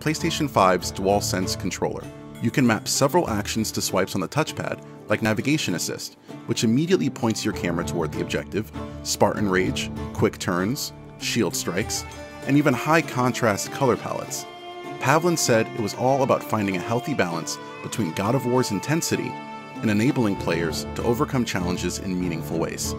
PlayStation 5's DualSense controller. You can map several actions to swipes on the touchpad, like Navigation Assist, which immediately points your camera toward the objective, Spartan Rage, Quick Turns, Shield Strikes, and even high contrast color palettes. Pavlin said it was all about finding a healthy balance between God of War's intensity and enabling players to overcome challenges in meaningful ways.